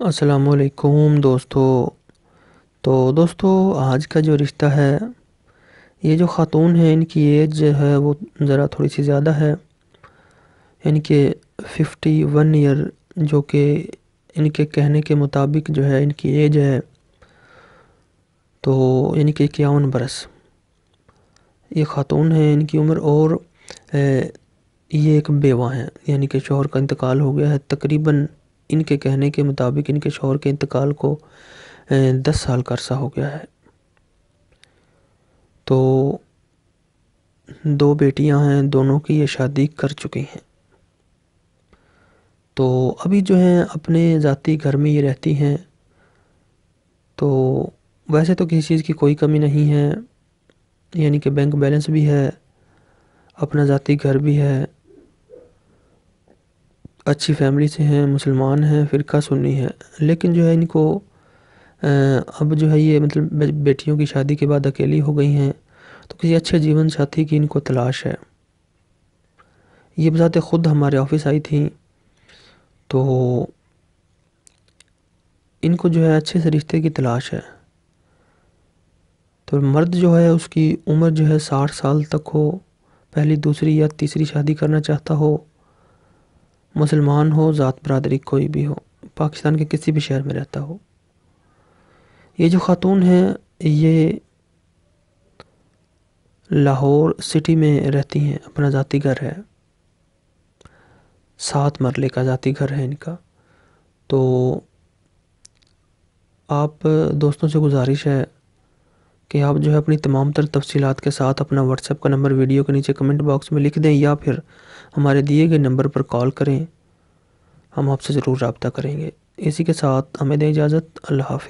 असलकुम दोस्तों। तो दोस्तों, आज का जो रिश्ता है, ये जो ख़ातून है, इनकी एज जो है, वो ज़रा थोड़ी सी ज़्यादा है। इनके फिफ्टी वन ईयर, जो कि इनके कहने के मुताबिक जो है, इनकी एज है तो यानी कि इक्यावन बरस। ये ख़ातून है, इनकी उम्र और ये एक बेवा हैं, यानी कि शोहर का इंतकाल हो गया है, तकरीबन इनके कहने के मुताबिक इनके शोहर के इंतकाल को दस साल का अरसा हो गया है। तो दो बेटियाँ हैं, दोनों की ये शादी कर चुकी हैं। तो अभी जो हैं, अपने ज़ाती घर में ये रहती हैं। तो वैसे तो किसी चीज़ की कोई कमी नहीं है, यानी कि बैंक बैलेंस भी है, अपना ज़ाती घर भी है। अच्छी फैमिली से हैं, मुसलमान हैं, फ़िरका सुन्नी है। लेकिन जो है इनको अब जो है ये मतलब बेटियों की शादी के बाद अकेली हो गई हैं तो किसी अच्छे जीवन साथी की इनको तलाश है। ये बजाते ख़ुद हमारे ऑफ़िस आई थी तो इनको जो है अच्छे से रिश्ते की तलाश है। तो मर्द जो है उसकी उम्र जो है साठ साल तक हो, पहली, दूसरी या तीसरी शादी करना चाहता हो मुसलमान हो, ज़ात बरदरी कोई भी हो, पाकिस्तान के किसी भी शहर में रहता हो। ये जो ख़ातून है, ये लाहौर सिटी में रहती हैं, अपना ज़ाती घर है। सात मरले का ज़ाती घर है इनका। तो आप दोस्तों से गुजारिश है कि आप जो है अपनी तमाम तर तफसीलात के साथ अपना व्हाट्सएप का नंबर वीडियो के नीचे कमेंट बॉक्स में लिख दें या फिर हमारे दिए गए नंबर पर कॉल करें। हम आपसे ज़रूर रबता करेंगे। इसी के साथ हमें दें इजाज़त। अल्लाह हाफि